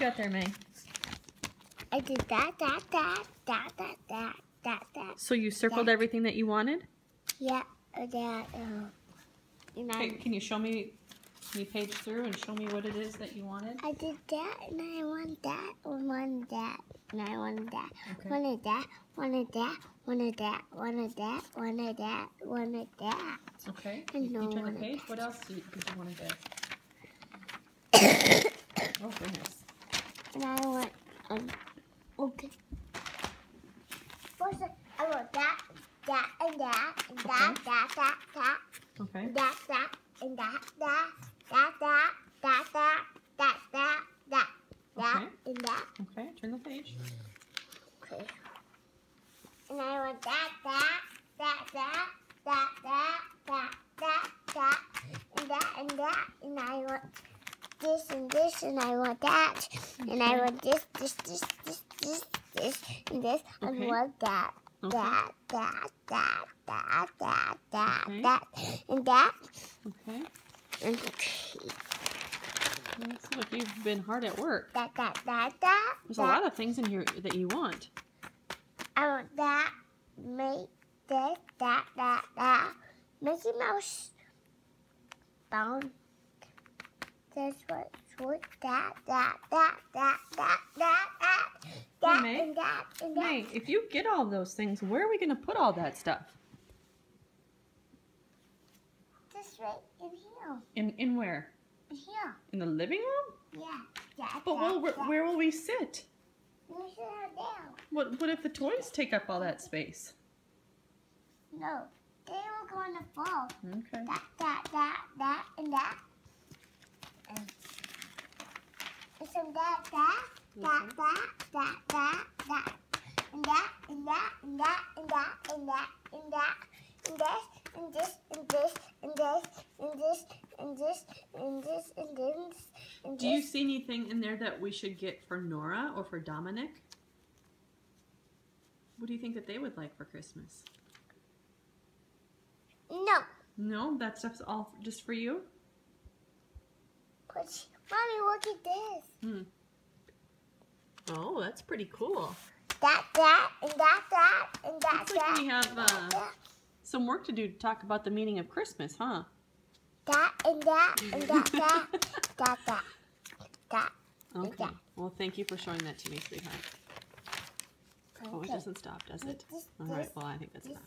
got there, May? I did that, that, that, that, that, that, that, that. So you circled That. everything that you wanted? Yeah, uh, that. Uh, I, can you show me, can you page through and show me what it is that you wanted? I did that, and I want that, and wanted that, and I wanted that, Okay. wanted that, wanted that, wanted that, wanted that, wanted that, wanted that. Okay. And You, no you turn the page. What else did you, did you want to do? oh goodness. And I want, um, okay. First, I want that, that, and that, and that, that, that, that. Okay. that, that, and that, that, that, that, that, that, that, that, that, that, Okay. and that. Okay. Turn the page. Okay. And I want that, that, that, that, that, that, that, that, that, and that, and that, and I want this and this, and I want that, and I want this, this, this, this, this, this, and this, and Okay. want that. Okay. That, that, that, that, that, that, Okay. that, and that, Okay. and Looks like you've been hard at work. that, that, that, that. There's a lot of things in here that you want. I want that, make this, that, that, that. Mickey Mouse. Bone. This one, that, that, that, that, that, that, that, that, May? and that, and that. May, if you get all those things, where are we going to put all that stuff? Just right in here, In in where? in here. In the living room? Yeah, that, But well, where, that. where will we sit? You sit down. What what if the toys take up all that space? No, they will go on the floor. Okay. that, that, that, that, and that. And some that, that, that, that, that, that, that, and that, and that, and that, and that, and that, and that, and this, and this, and this, and this, and this, and this, and this, and this, and Do you see anything in there that we should get for Nora or for Dominic? What do you think that they would like for Christmas? No, No, that stuff's all just for you? But mommy, look at this. Hmm. Oh, that's pretty cool. That, that, and that, that, and that, Looks like that, we have uh, that, some work to do to talk about the meaning of Christmas, huh? that, and that, and that, that, that, that, that. Okay. Yeah. Well, thank you for showing that to me, sweetheart. Oh, it doesn't stop, does it? This- All right. Well, I think that's enough.